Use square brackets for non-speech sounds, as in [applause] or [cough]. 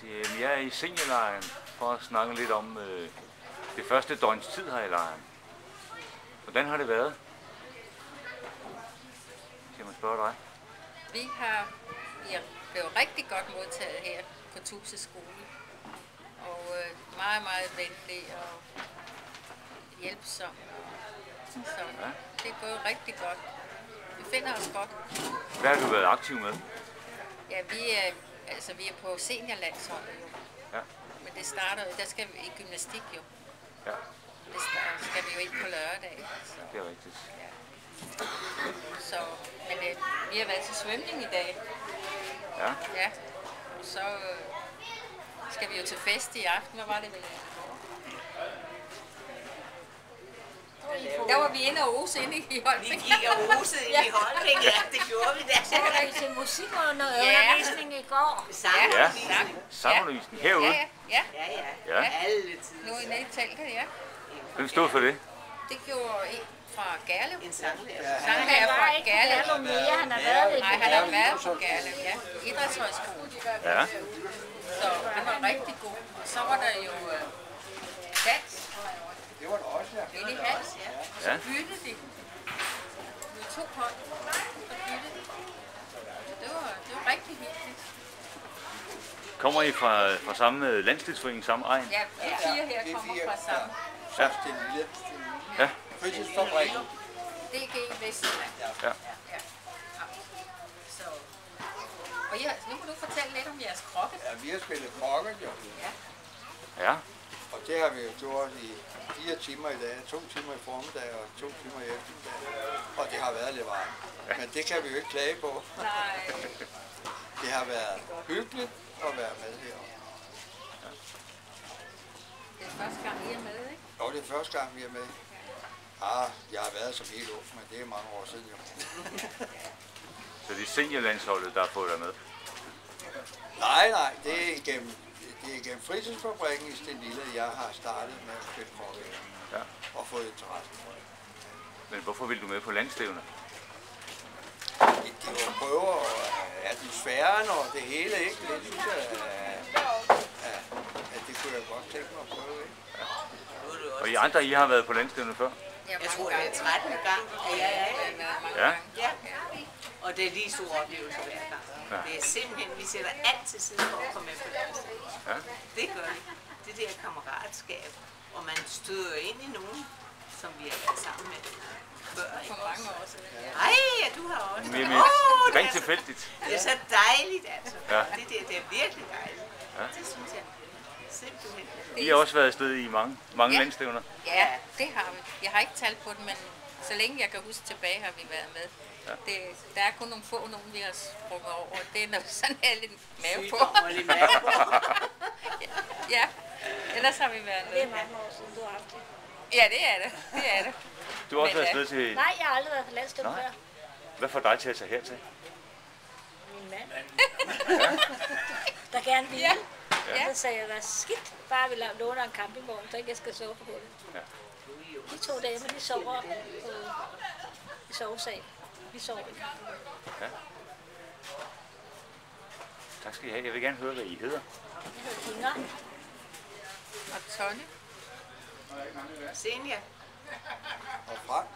siger, jeg er i seniorlejren for at snakke lidt om øh, det første døgns tid her i lejren. Hvordan har det været? Skal man spørge dig? Vi har vi er blevet rigtig godt modtaget her på Tuse skole. Og øh, meget, meget venlig og hjælpsom. Så Ja. det er gået rigtig godt. Vi finder os godt. Hvad har du været aktiv med? Ja, vi er, altså, vi er på seniorlandsholdet jo. Ja. Men det starter der skal vi i gymnastik jo. Ja, Det starter, skal vi jo ind på lørdag. Så, det er rigtigt. så men øh, vi har været til svømning i dag. Ja, Ja. Og så øh, skal vi jo til fest i aften. Hvad var det vel? Der var vi inde og ose inde i Vi Holbæk. gik og rosede ind i [laughs] Holbæk, ja, det gjorde vi da. Så var vi til musikundervisning i går. Sammen. ja. Ja. Samundervisning Ja, herude. ja, ja. Ja, ja. Ja. Alle Nu tider. er nede i teltet, ja. Hvem stod for det? Det gjorde en fra Gerlev. En sanglærer. Sang Han her var fra ikke på Gerlev. Gallo mere, han har været lidt Nej, han har været på Gerlev, ja. Idrætshøjskole. Ja, Så han var rigtig god. Og så var der jo øh, dans. Det var der også, ja. Inde i hals, ja. Og så Ja. byttede de. Med to hold. Så byttede de. Det var, det var. Kommer I fra, fra samme landstidsforening, samme egen? Ja, vi fire her kommer fra samme. Ja. Ja, fritidsfabrikken. DG Vestjylland. ja. Ja. Så. Og ja, nu kan du fortælle lidt om jeres krokke. Ja, vi har spillet krokket jo. Ja, Og det har vi jo gjort i fire timer i dag. To timer i formiddag og to timer i eftermiddag. Og det har været lidt varmt. Men det kan vi jo ikke klage på. Nej. Det har været hyggeligt at være med her. Det er første gang, I er med, ikke? Og det er første gang, vi er med. Ah, jeg har været som helt ung, men det er mange år siden jo. [laughs] så det er seniorlandsholdet, der har fået dig med. Nej, nej, det er igennem, det er igennem fritidsfabrikken i Stenlille, jeg har startet med at spille. Ja. Og fået interesse for det. Men hvorfor vil du med på landstævner? Det, det var prøver, og øh, atmosfæren og det hele, ikke? Det synes jeg, øh, at, at det kunne jeg godt tænke mig at prøve, ikke? Og I andre, I har været på landstævner før? Ja, Jeg tror, det er 13. gang, at jeg er. Ja. Ja. Og det er lige stor oplevelse hver gang. Ja. Det er simpelthen, vi sætter alt til side for at komme med på dansk. Ja. Det gør vi. Det der kammeratskab. Og man støder ind i nogen, som vi har været sammen med før. For mange år siden. Ja. Ej, ja, du har også. Det, rent tilfældigt. det er så dejligt, altså. Ja. Det, der, det er virkelig dejligt. Ja. Det synes jeg. Simpelthen. I har også været afsted i mange, mange Ja. landstævner. ja, det har vi. Jeg har ikke talt på det, men så længe jeg kan huske tilbage, har vi været med. Det, der er kun nogle få, nogen vi har sprunget over. Det er når vi sådan er lidt mave på. På. [laughs] ja, ellers har vi været Det er med. mange år siden, du har haft det. Ja, det er det. Det er det. Du har også Men, været afsted til... Nej, jeg har aldrig været på landstævn Nej. før. Hvad får dig til at tage hertil? Min mand. [laughs] Der gerne ville. Ja. Ja. Så sagde jeg, hvad skidt. Bare vil låne en campingvogn, så ikke jeg skal sove på gulvet. Ja. De to damer, de sover på i sovesal. Vi sover ikke. Tak skal I have. Jeg vil gerne høre, hvad I hedder. Jeg hedder Inger. Og Tonne. Senja. Og Frank,